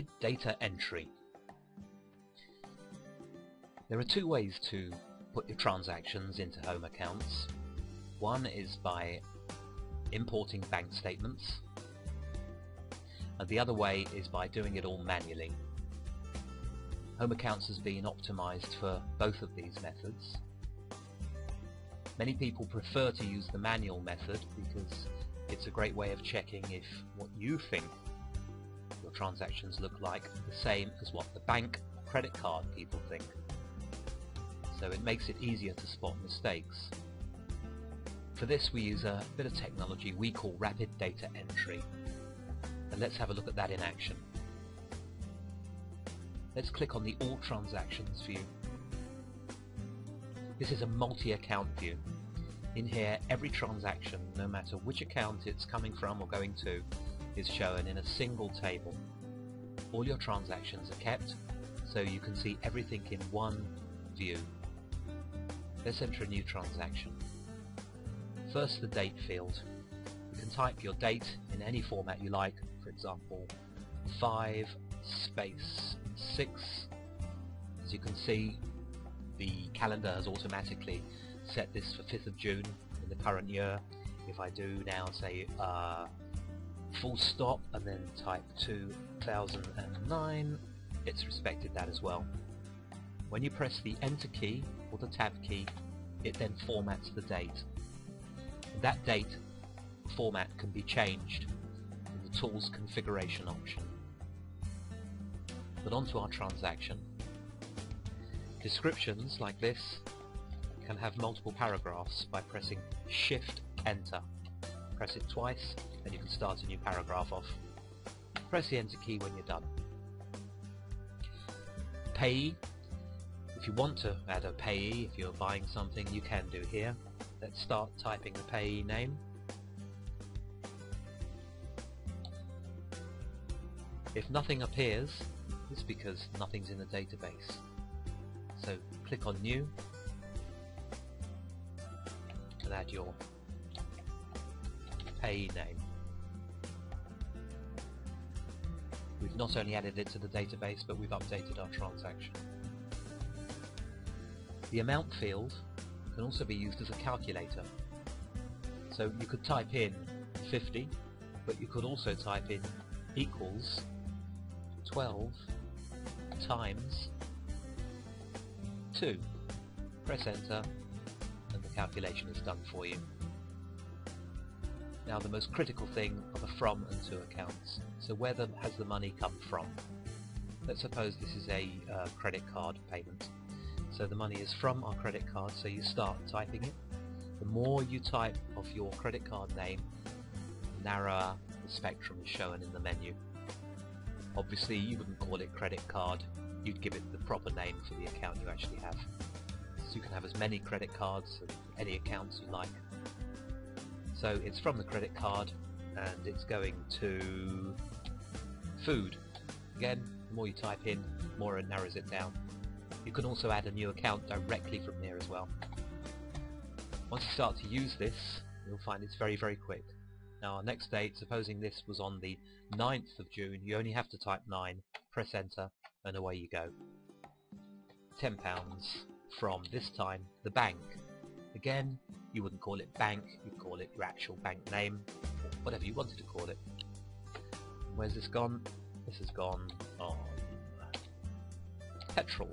Rapid data entry. There are two ways to put your transactions into Home Accountz. One is by importing bank statements and the other way is by doing it all manually. Home Accountz has been optimized for both of these methods. Many people prefer to use the manual method because it's a great way of checking if what you think transactions look like the same as what the bank credit card people think. So it makes it easier to spot mistakes. For this we use a bit of technology we call rapid data entry. And let's have a look at that in action. Let's click on the All Transactions view. This is a multi-account view. In here, every transaction, no matter which account it's coming from or going to, is shown in a single table. All your transactions are kept, so you can see everything in one view. Let's enter a new transaction. First the date field. You can type your date in any format you like, for example 5 space 6. As you can see the calendar has automatically set this for 5th of June in the current year. If I do now say uh, full stop and then type 2009, it's respected that as well. When you press the enter key or the tab key, it then formats the date. That date format can be changed in the Tools configuration option. But onto our transaction. Descriptions like this can have multiple paragraphs by pressing Shift Enter. Press it twice and you can start a new paragraph off. Press the Enter key when you're done. Payee. If you want to add a payee, if you're buying something, you can do here. Let's start typing the payee name. If nothing appears, it's because nothing's in the database. So click on New and add your payee name. Not only added it to the database, but we've updated our transaction. The amount field can also be used as a calculator. So you could type in 50, but you could also type in equals 12 times 2. Press enter and the calculation is done for you. Now the most critical thing are the from and to accounts. So where the, has the money come from? Let's suppose this is a uh, credit card payment. So the money is from our credit card, so you start typing it. The more you type of your credit card name, the narrower the spectrum is shown in the menu. Obviously you wouldn't call it credit card, you'd give it the proper name for the account you actually have. So you can have as many credit cards and any accounts you like. So it's from the credit card and it's going to food. Again, the more you type in, the more it narrows it down. You can also add a new account directly from here as well. Once you start to use this, you'll find it's very very quick. Now our next date, supposing this was on the 9th of June, you only have to type 9, press enter, and away you go. £10 from, this time, the bank. Again, you wouldn't call it bank, you'd call it your actual bank name, whatever you wanted to call it. Where's this gone? This has gone on petrol.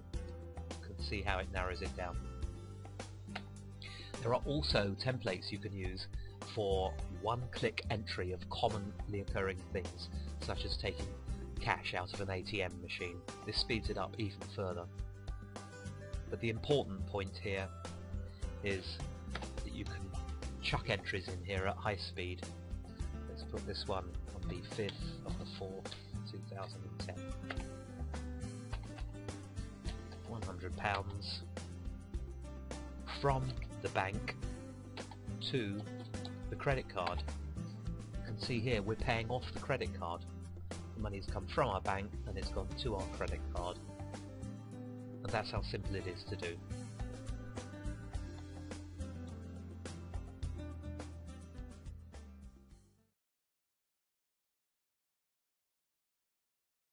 You can see how it narrows it down. There are also templates you can use for one-click entry of commonly occurring things, such as taking cash out of an ATM machine. This speeds it up even further. But the important point here is you can chuck entries in here at high speed. Let's put this one on the 5th of the 4th, 2010. £100 from the bank to the credit card. You can see here we're paying off the credit card. The money's come from our bank and it's gone to our credit card. And that's how simple it is to do.